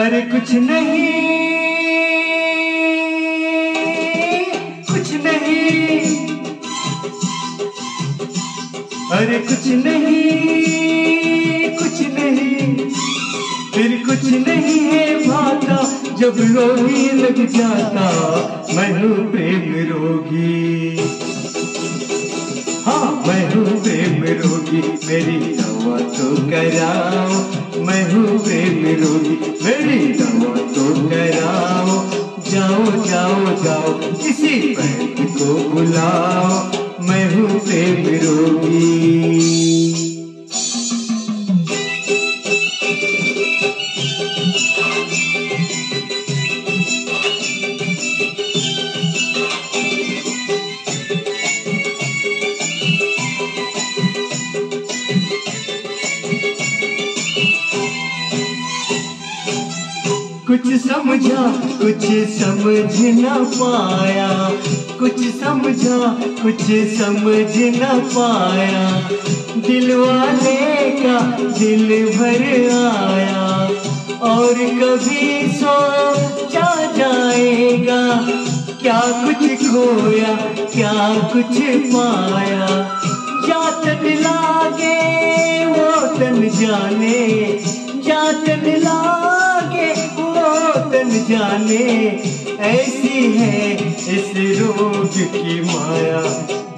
अरे कुछ नहीं कुछ नहीं। अरे कुछ नहीं कुछ नहीं। फिर कुछ नहीं है भाता, जब रोगी लग जाता मैं हूँ प्रेम रोगी। हाँ मैं हूँ प्रेम रोगी मेरी दवा तो कराओ। मैं हूँ प्रेम रोगी मेरी दवा तो कराओ। जाओ जाओ जाओ, किसी बैठ को बुलाओ। कुछ समझा, कुछ समझ न पाया। कुछ समझा, कुछ समझ न पाया। दिल वाले का दिल भर आया। और कभी सोचा जाएगा, क्या कुछ खोया, क्या कुछ पाया। जातन लागे वो तन जाने जातन लागे तन जाने, ऐसी है इस रोग की माया,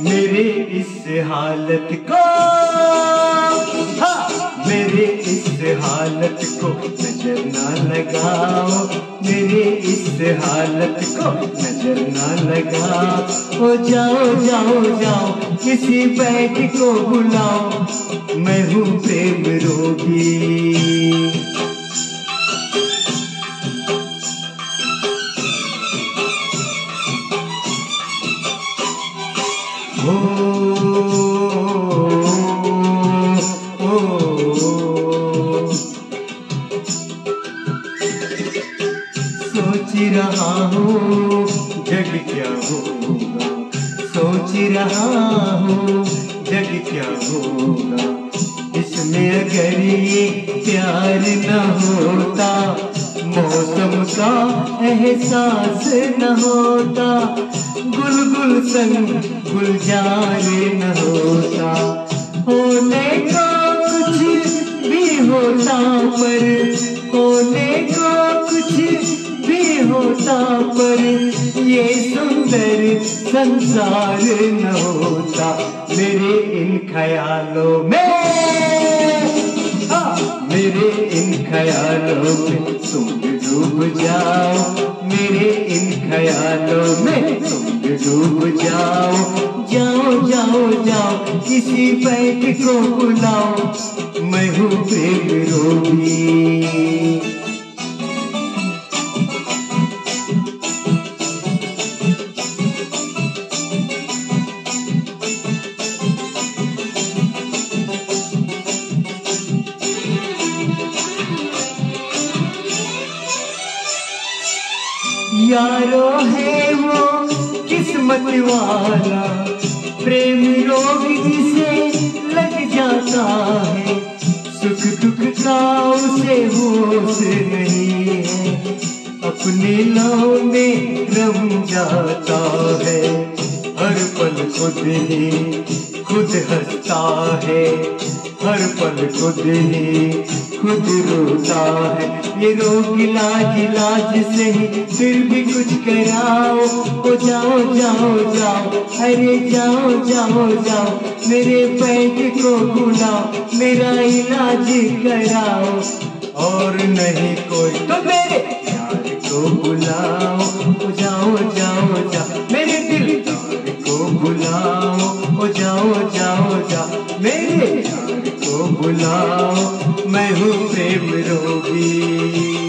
मेरे इस हालत को। मेरे इस हालत को नज़र ना लगाओ, मेरे इस हालत को नज़र ना लगाओ। ओ जाओ जाओ जाओ, किसी बैठ को बुलाओ, मैं हूँ प्रेम रोगी। सोच रहा हूँ जग क्या होगा। इसमें अगर ये प्यार न होता, मौसम का एहसास न होता गुल गुल संग गुलजार न होता। सुंदर संसार न होता मेरे इन ख्यालों में। हाँ, मेरे इन ख्यालों में तुम डूब जाओ मेरे इन ख्यालों में तुम डूब जाओ। जाओ जाओ जाओ किसी बैठ को बुलाओ मैं हूँ प्रेम रोगी। यारो है वो किस्मत वाला। प्रेम रोग जिसे लग जाता है, सुख दुख का उसे होश नहीं है। अपने नाव में रम जाता है, हर पल खुद ही खुद हंसता है। हर पल खुद ही खुद रोता है। ये रोग इलाज इलाज से ही फिर भी कुछ कराओ। ओ जाओ जाओ जाओ अरे जाओ जाओ जाओ मेरे पैट को बुलाओ मेरा इलाज कराओ। और नहीं कोई तो मेरे यार को बुलाओ। जाओ जाओ मैं हूँ प्रेम रोगी।